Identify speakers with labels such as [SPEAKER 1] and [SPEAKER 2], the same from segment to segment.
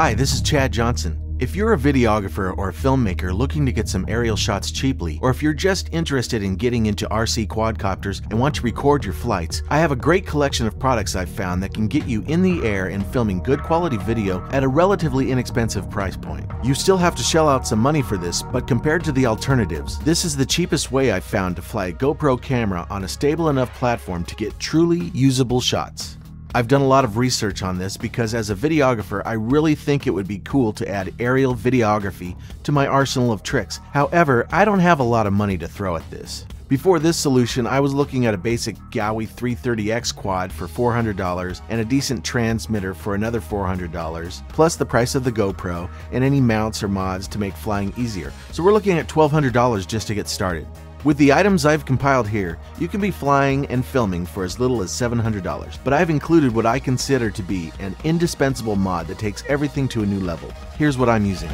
[SPEAKER 1] Hi, this is Chad Johnson. If you're a videographer or a filmmaker looking to get some aerial shots cheaply, or if you're just interested in getting into RC quadcopters and want to record your flights, I have a great collection of products I've found that can get you in the air and filming good quality video at a relatively inexpensive price point. You still have to shell out some money for this, but compared to the alternatives, this is the cheapest way I've found to fly a GoPro camera on a stable enough platform to get truly usable shots. I've done a lot of research on this because as a videographer, I really think it would be cool to add aerial videography to my arsenal of tricks. However, I don't have a lot of money to throw at this. Before this solution, I was looking at a basic Gaui 330X quad for $400 and a decent transmitter for another $400, plus the price of the GoPro and any mounts or mods to make flying easier. So we're looking at $1,200 just to get started. With the items I've compiled here, you can be flying and filming for as little as $700, but I've included what I consider to be an indispensable mod that takes everything to a new level. Here's what I'm using.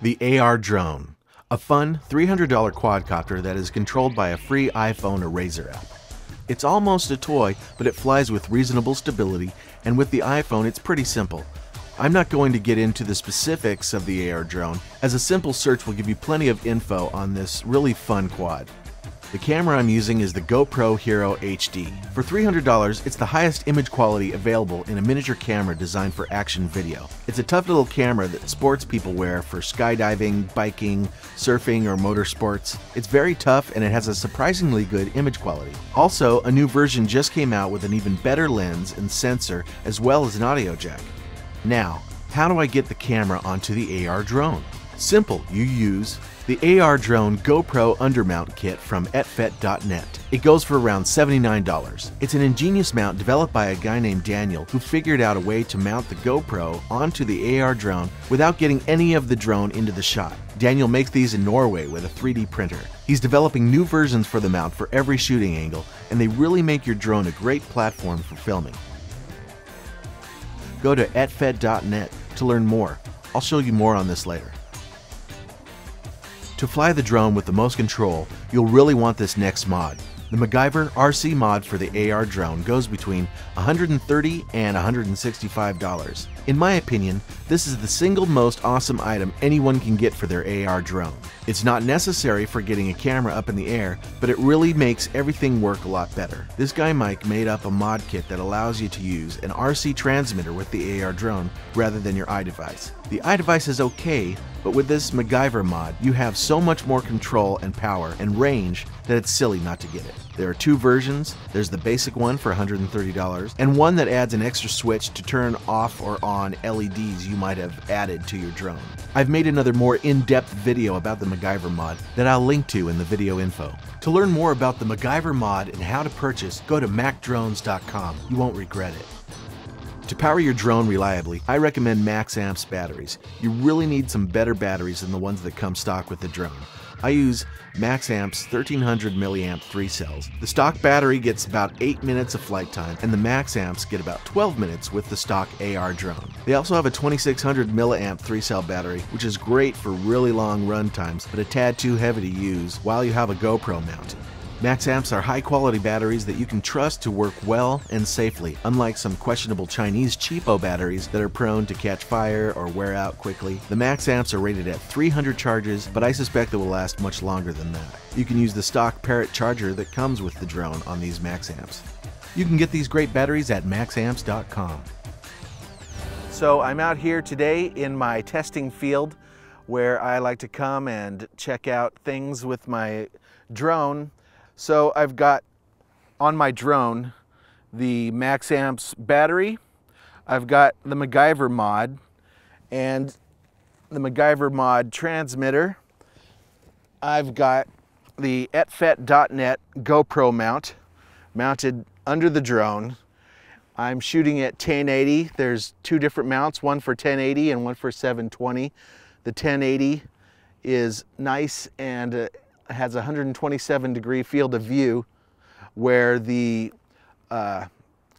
[SPEAKER 1] The AR Drone, a fun $300 quadcopter that is controlled by a free iPhone or Razr app. It's almost a toy, but it flies with reasonable stability, and with the iPhone it's pretty simple. I'm not going to get into the specifics of the AR drone, as a simple search will give you plenty of info on this really fun quad. The camera I'm using is the GoPro Hero HD. For $300, it's the highest image quality available in a miniature camera designed for action video. It's a tough little camera that sports people wear for skydiving, biking, surfing, or motorsports. It's very tough and it has a surprisingly good image quality. Also, a new version just came out with an even better lens and sensor as well as an audio jack. Now, how do I get the camera onto the AR drone? Simple, you use the AR Drone GoPro Undermount Kit from etfett.net. It goes for around $79. It's an ingenious mount developed by a guy named Daniel who figured out a way to mount the GoPro onto the AR drone without getting any of the drone into the shot. Daniel makes these in Norway with a 3D printer. He's developing new versions for the mount for every shooting angle, and they really make your drone a great platform for filming. Go to etfett.net to learn more. I'll show you more on this later. To fly the drone with the most control, you'll really want this next mod. The MacGyver RC mod for the AR drone goes between 130 and $165. In my opinion, this is the single most awesome item anyone can get for their AR drone. It's not necessary for getting a camera up in the air, but it really makes everything work a lot better. This guy Mike made up a mod kit that allows you to use an RC transmitter with the AR drone rather than your iDevice. The iDevice is okay, but with this MacGyver mod, you have so much more control and power and range that it's silly not to get it. There are two versions. There's the basic one for $130 and one that adds an extra switch to turn off or on LEDs you might have added to your drone. I've made another more in-depth video about the MacGyver mod that I'll link to in the video info. To learn more about the MacGyver mod and how to purchase, go to macdrones.com. You won't regret it. To power your drone reliably, I recommend MaxAmps batteries. You really need some better batteries than the ones that come stock with the drone. I use MaxAmp's 1300 milliamp 3 cells. The stock battery gets about 8 minutes of flight time, and the MaxAmps get about 12 minutes with the stock AR drone. They also have a 2600 milliamp 3 cell battery, which is great for really long run times, but a tad too heavy to use while you have a GoPro mounted. MaxAmps are high quality batteries that you can trust to work well and safely, unlike some questionable Chinese cheapo batteries that are prone to catch fire or wear out quickly. The MaxAmps are rated at 300 charges, but I suspect they will last much longer than that. You can use the stock Parrot charger that comes with the drone on these MaxAmps. You can get these great batteries at maxamps.com. So I'm out here today in my testing field where I like to come and check out things with my drone so I've got on my drone the MaxAmps battery, I've got the MacGyver mod, and the MacGyver mod transmitter. I've got the etfett.net GoPro mount mounted under the drone. I'm shooting at 1080. There's two different mounts, one for 1080 and one for 720. The 1080 is nice and uh, has a 127 degree field of view where the uh,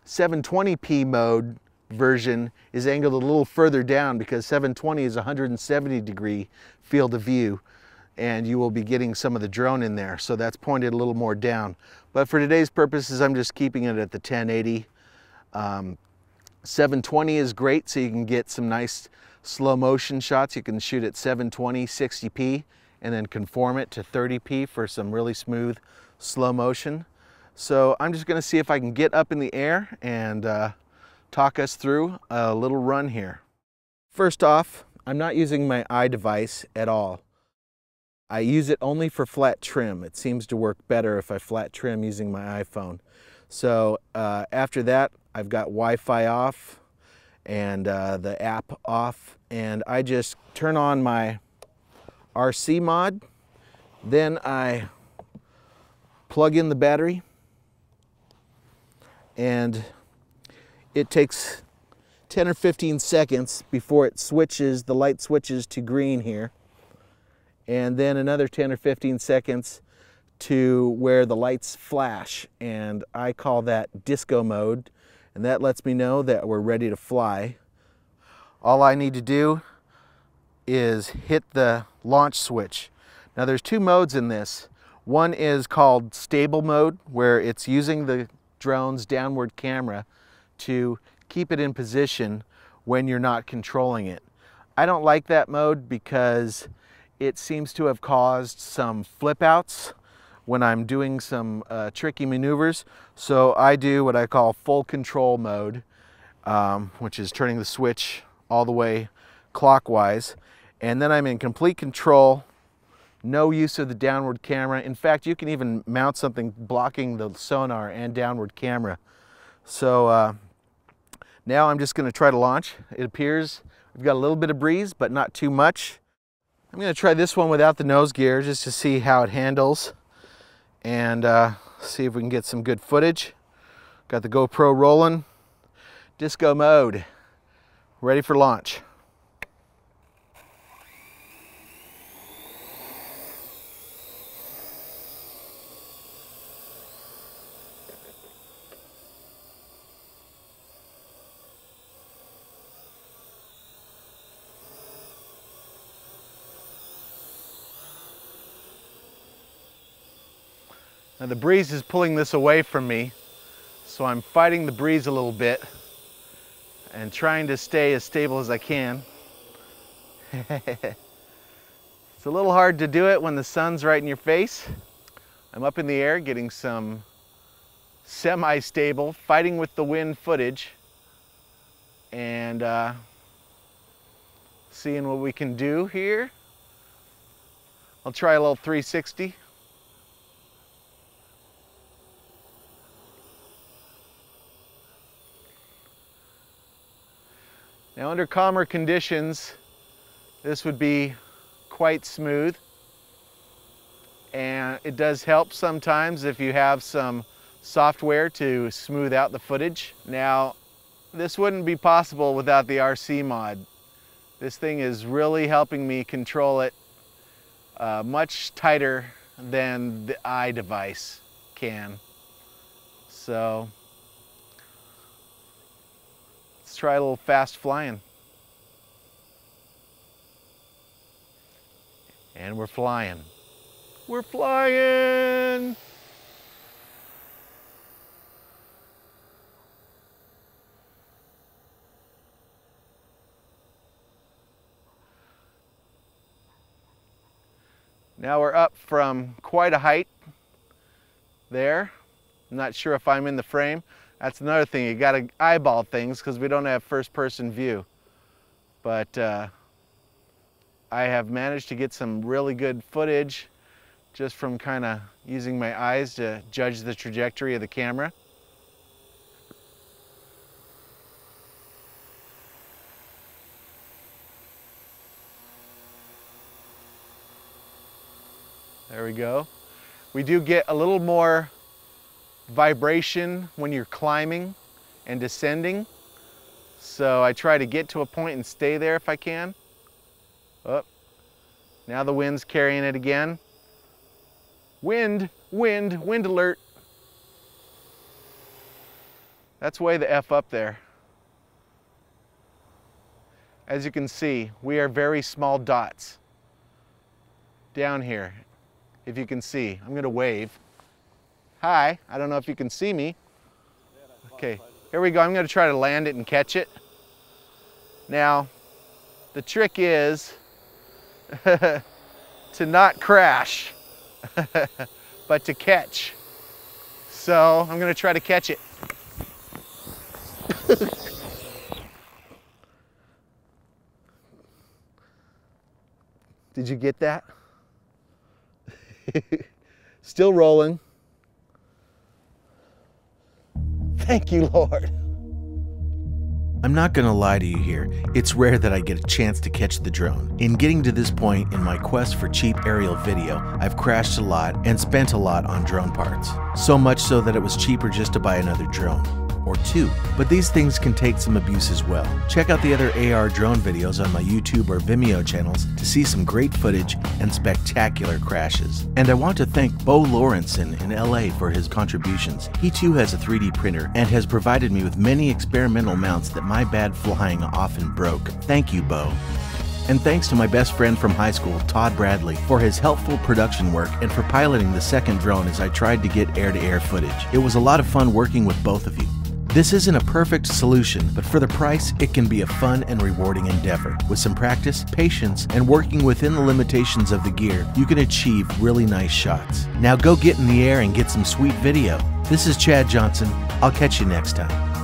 [SPEAKER 1] 720p mode version is angled a little further down because 720 is 170 degree field of view and you will be getting some of the drone in there. So that's pointed a little more down. But for today's purposes I'm just keeping it at the 1080 um, 720 is great so you can get some nice slow motion shots. You can shoot at 720, 60p and then conform it to 30p for some really smooth slow motion. So I'm just gonna see if I can get up in the air and uh, talk us through a little run here. First off, I'm not using my iDevice at all. I use it only for flat trim. It seems to work better if I flat trim using my iPhone. So uh, after that, I've got Wi-Fi off and uh, the app off, and I just turn on my RC mod. Then I plug in the battery and it takes 10 or 15 seconds before it switches, the light switches to green here. And then another 10 or 15 seconds to where the lights flash. And I call that disco mode. And that lets me know that we're ready to fly. All I need to do is hit the launch switch. Now there's two modes in this. One is called stable mode, where it's using the drone's downward camera to keep it in position when you're not controlling it. I don't like that mode because it seems to have caused some flip outs when I'm doing some uh, tricky maneuvers. So I do what I call full control mode, um, which is turning the switch all the way clockwise. And then I'm in complete control, no use of the downward camera. In fact, you can even mount something blocking the sonar and downward camera. So uh, now I'm just gonna try to launch. It appears we've got a little bit of breeze, but not too much. I'm gonna try this one without the nose gear just to see how it handles and uh, see if we can get some good footage. Got the GoPro rolling. Disco mode, ready for launch. Now the breeze is pulling this away from me, so I'm fighting the breeze a little bit and trying to stay as stable as I can. it's a little hard to do it when the sun's right in your face. I'm up in the air getting some semi-stable, fighting with the wind footage and uh, seeing what we can do here. I'll try a little 360. Now under calmer conditions, this would be quite smooth. And it does help sometimes if you have some software to smooth out the footage. Now, this wouldn't be possible without the RC mod. This thing is really helping me control it uh, much tighter than the iDevice can. So try a little fast flying. And we're flying. We're flying! Now we're up from quite a height there. I'm not sure if I'm in the frame. That's another thing, you gotta eyeball things because we don't have first person view. But uh, I have managed to get some really good footage just from kind of using my eyes to judge the trajectory of the camera. There we go. We do get a little more vibration when you're climbing and descending. So I try to get to a point and stay there if I can. Oh, now the wind's carrying it again. Wind, wind, wind alert. That's way the F up there. As you can see, we are very small dots down here, if you can see. I'm gonna wave. Hi, I don't know if you can see me. Okay,
[SPEAKER 2] Here we go. I'm going to try to land it and catch it. Now, the trick is to not crash, but to catch. So I'm going to try to catch it. Did you get that? Still rolling. Thank you, Lord.
[SPEAKER 1] I'm not gonna lie to you here, it's rare that I get a chance to catch the drone. In getting to this point in my quest for cheap aerial video, I've crashed a lot and spent a lot on drone parts. So much so that it was cheaper just to buy another drone or two. But these things can take some abuse as well. Check out the other AR drone videos on my YouTube or Vimeo channels to see some great footage and spectacular crashes. And I want to thank Bo Lawrenson in LA for his contributions. He too has a 3D printer and has provided me with many experimental mounts that my bad flying often broke. Thank you, Bo. And thanks to my best friend from high school, Todd Bradley, for his helpful production work and for piloting the second drone as I tried to get air to air footage. It was a lot of fun working with both of you. This isn't a perfect solution, but for the price, it can be a fun and rewarding endeavor. With some practice, patience, and working within the limitations of the gear, you can achieve really nice shots. Now go get in the air and get some sweet video. This is Chad Johnson. I'll catch you next time.